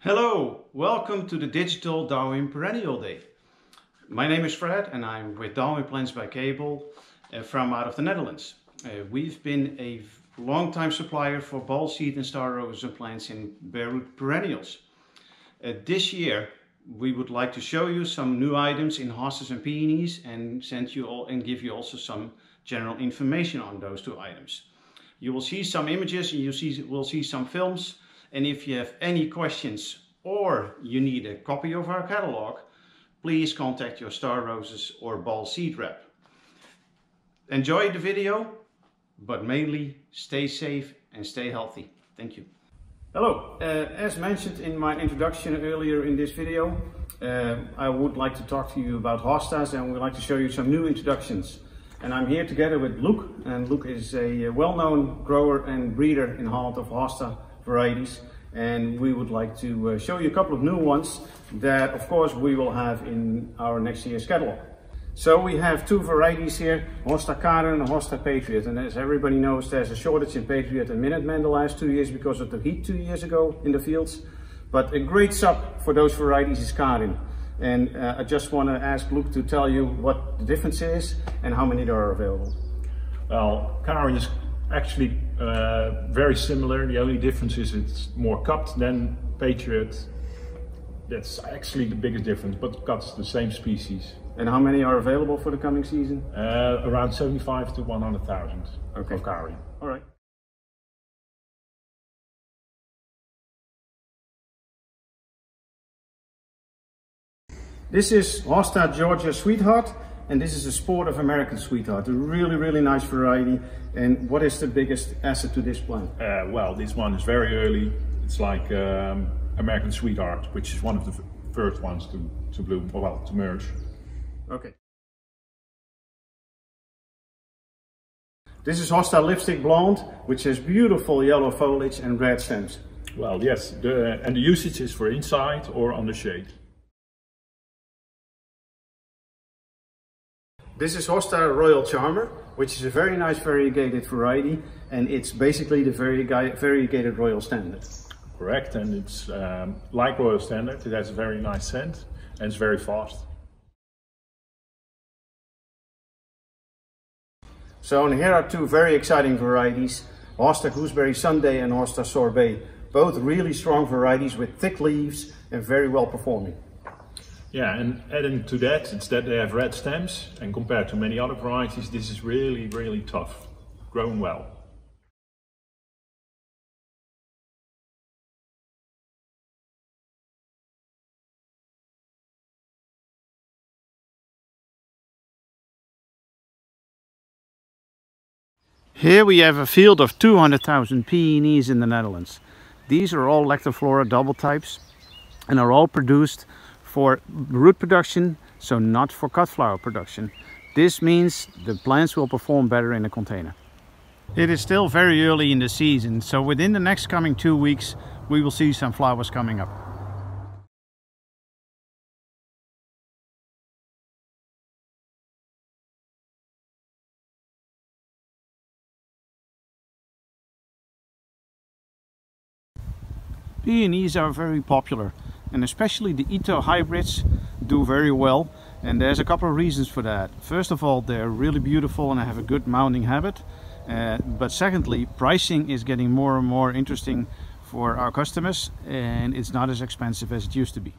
Hello, welcome to the Digital Darwin Perennial Day. My name is Fred and I'm with Darwin Plants by Kebol uh, from out of the Netherlands. Uh, we've been a long-time supplier for ball seed and star roses and plants in bare root perennials. Uh, this year we would like to show you some new items in hostas and peonies and send you all and give you also some general information on those two items. You will see some images and you see, will see some films and if you have any questions or you need a copy of our catalog, please contact your Star Roses or Ball Seed rep. Enjoy the video, but mainly stay safe and stay healthy. Thank you. Hello, uh, as mentioned in my introduction earlier in this video, uh, I would like to talk to you about hostas and we'd like to show you some new introductions. And I'm here together with Luke, and Luke is a well-known grower and breeder in Holland of hosta varieties and we would like to uh, show you a couple of new ones that of course we will have in our next year's catalog. So we have two varieties here, Hosta Karen and Hosta Patriot. And as everybody knows, there's a shortage in Patriot and Minuteman the last two years because of the heat two years ago in the fields. But a great sub for those varieties is Karin. And uh, I just want to ask Luke to tell you what the difference is and how many there are available. Well, Karin is actually uh, very similar. The only difference is it's more cupped than Patriot. That's actually the biggest difference, but cuts the same species. And how many are available for the coming season? Uh, around 75 to 100,000 okay. of. All right. This is Hosta Georgia Sweetheart and this is a sport of American Sweetheart, a really, really nice variety. And what is the biggest asset to this plant? Uh, well, this one is very early. It's like um, American Sweetheart, which is one of the first ones to, to bloom, or well, to merge. Okay. This is Hosta Lipstick Blonde, which has beautiful yellow foliage and red stems. Well, yes, the, and the usage is for inside or under shade. This is Hosta Royal Charmer, which is a very nice variegated variety, and it's basically the variegated Royal Standard. Correct, and it's um, like Royal Standard, it has a very nice scent, and it's very fast. So and here are two very exciting varieties, Hosta Gooseberry Sundae and Hosta Sorbet. Both really strong varieties with thick leaves and very well performing. Yeah, and adding to that, it's that they have red stems, and compared to many other varieties, this is really, really tough, grown well. Here we have a field of 200,000 peonies in the Netherlands. These are all Lactiflora double types and are all produced for root production, so not for cut flower production. This means the plants will perform better in a container. It is still very early in the season, so within the next coming two weeks we will see some flowers coming up. Peonies are very popular and especially the Itoh hybrids do very well and there's a couple of reasons for that. First of all they're really beautiful and have a good mounting habit uh, but secondly pricing is getting more and more interesting for our customers and it's not as expensive as it used to be.